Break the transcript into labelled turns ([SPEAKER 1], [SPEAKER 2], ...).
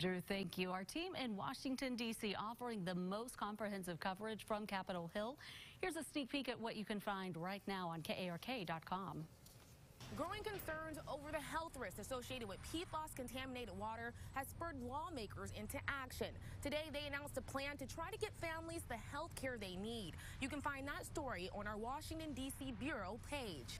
[SPEAKER 1] Drew, thank you. Our team in Washington, D.C. offering the most comprehensive coverage from Capitol Hill. Here's a sneak peek at what you can find right now on KARK.com.
[SPEAKER 2] Growing concerns over the health risks associated with PFAS contaminated water has spurred lawmakers into action. Today, they announced a plan to try to get families the health care they need. You can find that story on our Washington, D.C. Bureau page.